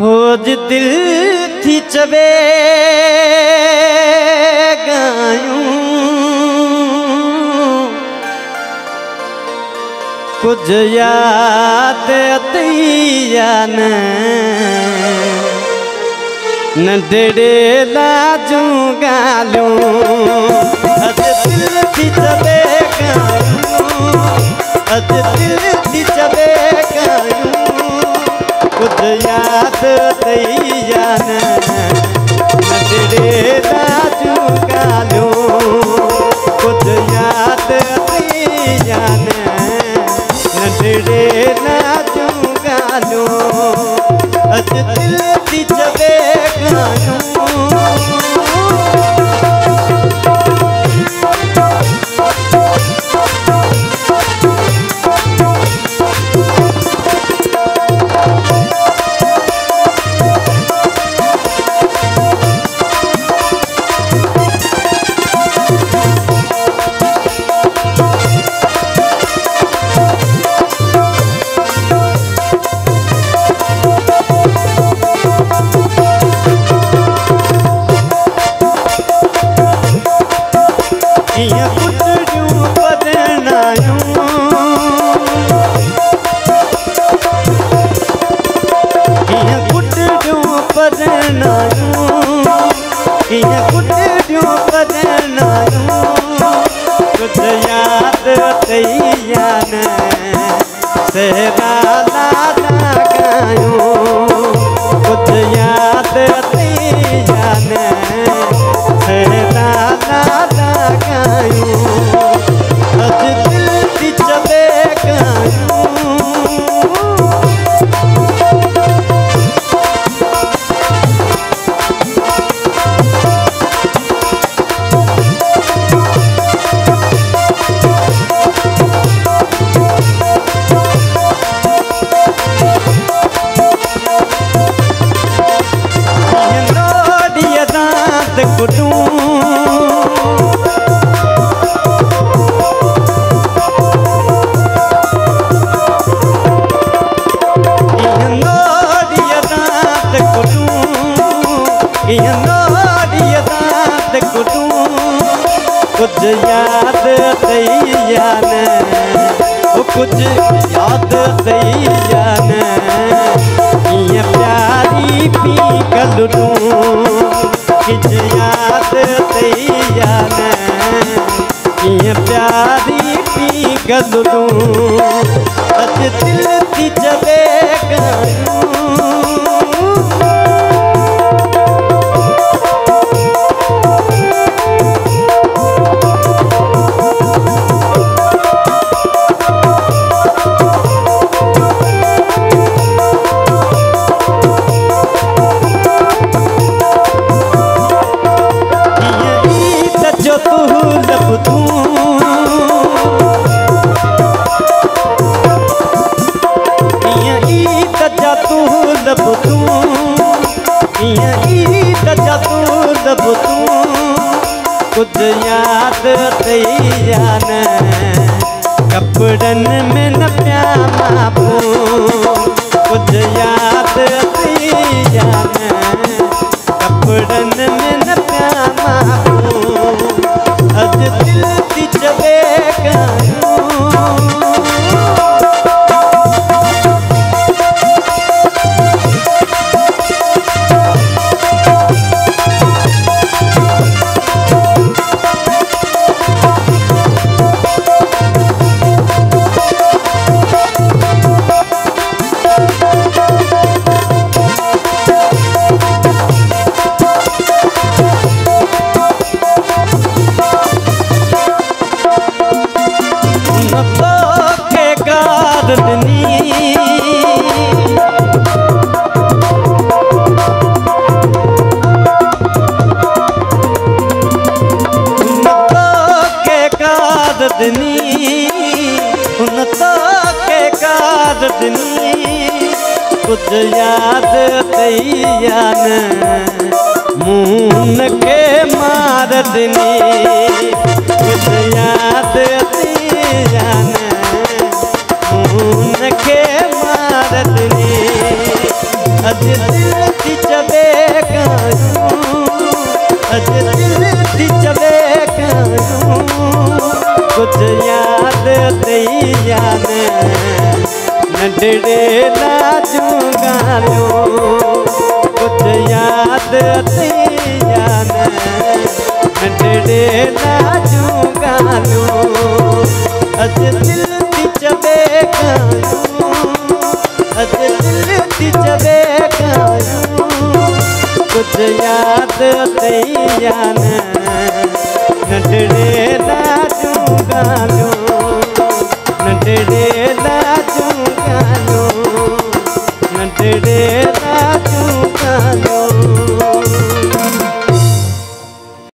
होज दिल थी चवे गायूं। कुछ याद अतिया न नंढड़े लाजू गालूं। अज दिल थी चवे गायूं। अज दिल Deus कुटूं। कुझु यादि अथई न कुझु यादि अथई न प्यारी पी कलूं कुझु यादि अथई न कीअं प्यारी पी कलूं अॼु दिल थी चवे गायूं कपिड़नि में न कुझु याद न मून खे मारदनी कुझु यादि अथई न मून खे मारदनी अज दिल थी कयूं अज दिल थी कयूं कुछ याद नंढड़े नाजू गालियो कुछ याद याद नंढड़े नाजू गालियो, अज दिल चवे कयूं अज दिल चवे कयूं कुछ याद तई याद नंढड़े नाजू गालियो नंढड़े